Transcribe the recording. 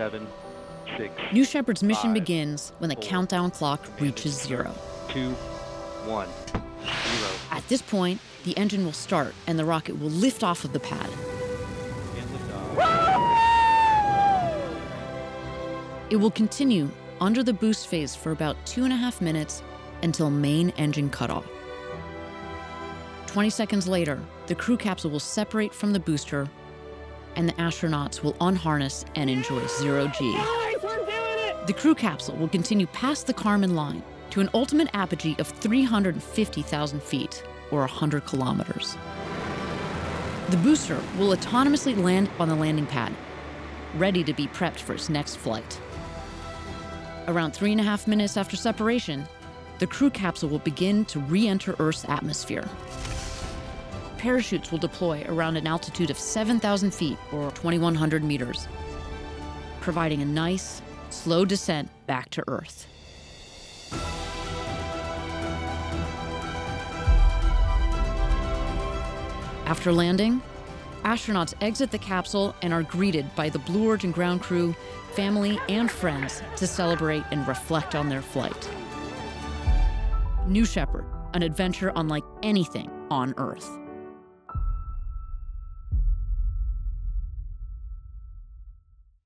seven, six. New Shepard's mission five, begins when the four, countdown clock reaches zero. Two, one, zero. At this point, the engine will start and the rocket will lift off of the pad. It will continue under the boost phase for about two and a half minutes until main engine cutoff. 20 seconds later, the crew capsule will separate from the booster and the astronauts will unharness and enjoy zero G. The crew capsule will continue past the Kármán line to an ultimate apogee of 350,000 feet, or 100 kilometers. The booster will autonomously land on the landing pad, ready to be prepped for its next flight. Around three and a half minutes after separation, the crew capsule will begin to re enter Earth's atmosphere. Parachutes will deploy around an altitude of 7,000 feet or 2,100 meters, providing a nice, slow descent back to Earth. After landing, astronauts exit the capsule and are greeted by the Blue Origin ground crew, family, and friends to celebrate and reflect on their flight. New Shepard, an adventure unlike anything on Earth.